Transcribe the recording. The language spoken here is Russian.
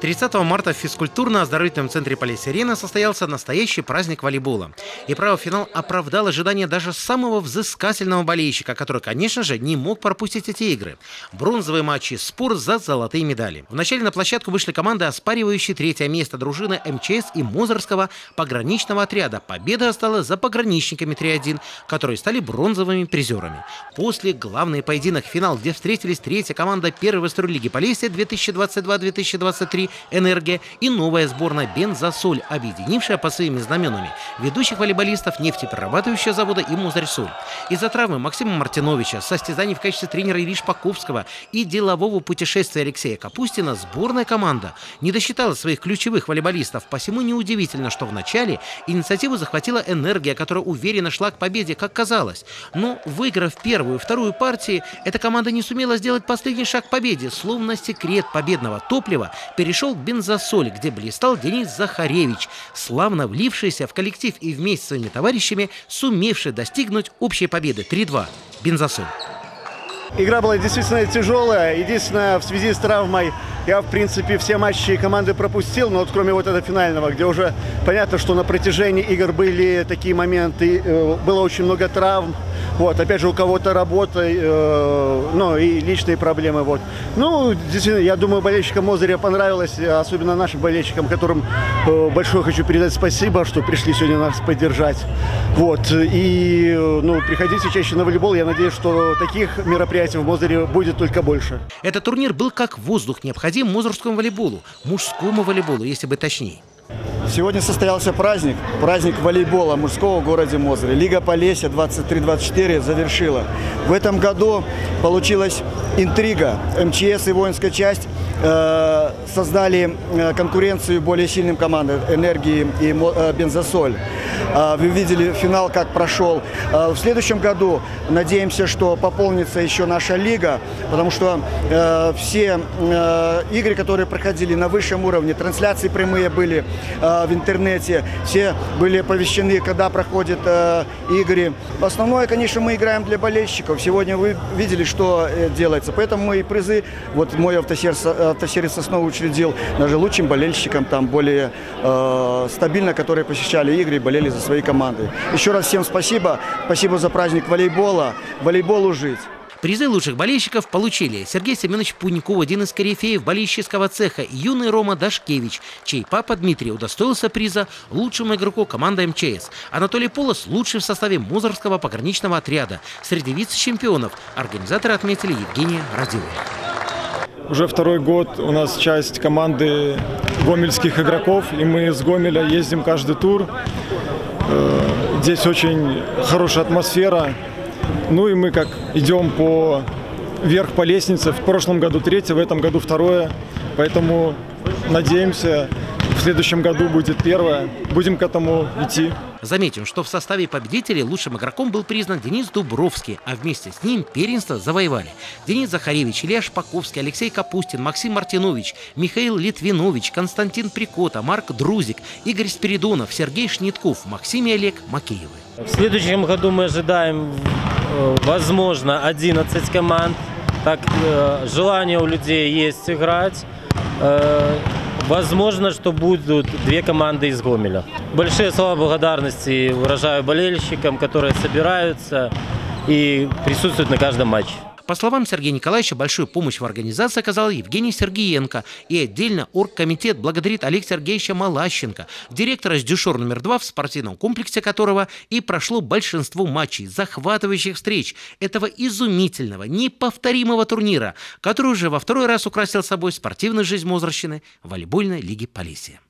30 марта в физкультурно-оздоровительном центре Полис-Арена состоялся настоящий праздник волейбола. И право финал оправдал ожидания даже самого взыскательного болельщика, который, конечно же, не мог пропустить эти игры. Бронзовые матчи, спор за золотые медали. Вначале на площадку вышли команды, оспаривающие третье место дружины МЧС и Мозырского пограничного отряда. Победа осталась за пограничниками 3-1, которые стали бронзовыми призерами. После главный поединок финал, где встретились третья команда первой строй лиги Полесья 2022-2023 «Энергия» и новая сборная «Бензосоль», объединившая по своими знаменами ведущих волейболистов нефтеперерабатывающего завода и «Музарьсоль». Из-за травмы Максима Мартиновича, состязаний в качестве тренера Ириш Паковского и делового путешествия Алексея Капустина сборная команда не досчитала своих ключевых волейболистов. Посему неудивительно, что в начале инициативу захватила «Энергия», которая уверенно шла к победе, как казалось. Но, выиграв первую и вторую партии, эта команда не сумела сделать последний шаг к победе, словно секрет победного топлива перешел перешел к где блистал Денис Захаревич, славно влившийся в коллектив и вместе с своими товарищами сумевший достигнуть общей победы 3-2. Бензосоль. Игра была действительно тяжелая. Единственное, в связи с травмой я, в принципе, все матчи команды пропустил, но вот кроме вот этого финального, где уже понятно, что на протяжении игр были такие моменты, э, было очень много травм. Вот, опять же, у кого-то работа, э, ну, и личные проблемы, вот. Ну, действительно, я думаю, болельщикам Мозыря понравилось, особенно нашим болельщикам, которым э, большое хочу передать спасибо, что пришли сегодня нас поддержать. Вот, и, ну, приходите чаще на волейбол, я надеюсь, что таких мероприятий в Мозыре будет только больше. Этот турнир был как воздух, необходим мозырскому волейболу, мужскому волейболу, если быть точнее. Сегодня состоялся праздник, праздник волейбола мужского в городе Мозыре. Лига Полесья 23-24 завершила. В этом году получилась интрига. МЧС и воинская часть э, создали э, конкуренцию более сильным командам «Энергии» и э, «Бензосоль». Э, вы видели финал, как прошел. Э, в следующем году надеемся, что пополнится еще наша лига, потому что э, все игры, которые проходили на высшем уровне, трансляции прямые были в интернете, все были оповещены, когда проходят игры. Основное, конечно, мы играем для болельщиков. Сегодня вы видели, что делается. Поэтому мои призы, вот мой автосервис, автосервис основу учредил даже лучшим болельщикам, там более э, стабильно, которые посещали игры и болели за свои команды. Еще раз всем спасибо. Спасибо за праздник волейбола. Волейболу жить. Призы лучших болельщиков получили Сергей Семенович Пуников, один из корифеев болельщического цеха, и юный Рома Дашкевич, чей папа Дмитрий удостоился приза лучшему игроку команды МЧС. Анатолий Полос лучший в составе Музорского пограничного отряда. Среди вице-чемпионов организаторы отметили Евгения Радилова. Уже второй год у нас часть команды гомельских игроков, и мы с Гомеля ездим каждый тур. Э, здесь очень хорошая атмосфера. Ну и мы как идем по вверх по лестнице. В прошлом году третье, в этом году второе. Поэтому надеемся, в следующем году будет первое. Будем к этому идти. Заметим, что в составе победителей лучшим игроком был признан Денис Дубровский, а вместе с ним первенство завоевали Денис Захаревич, Илья Шпаковский, Алексей Капустин, Максим Мартинович, Михаил Литвинович, Константин Прикота, Марк Друзик, Игорь Спиридонов, Сергей Шнитков, Максим и Олег Макеевы. В следующем году мы ожидаем, э, возможно, 11 команд. Так, э, желание у людей есть играть. Возможно, что будут две команды из Гомеля. Большие слова благодарности выражаю болельщикам, которые собираются и присутствуют на каждом матче. По словам Сергея Николаевича, большую помощь в организации оказал Евгений Сергеенко. И отдельно оргкомитет благодарит Олега Сергеевича Малащенко, директора с дюшор номер два в спортивном комплексе которого и прошло большинство матчей, захватывающих встреч этого изумительного, неповторимого турнира, который уже во второй раз украсил собой спортивную жизнь Мозрощины волейбольной лиги Полесья.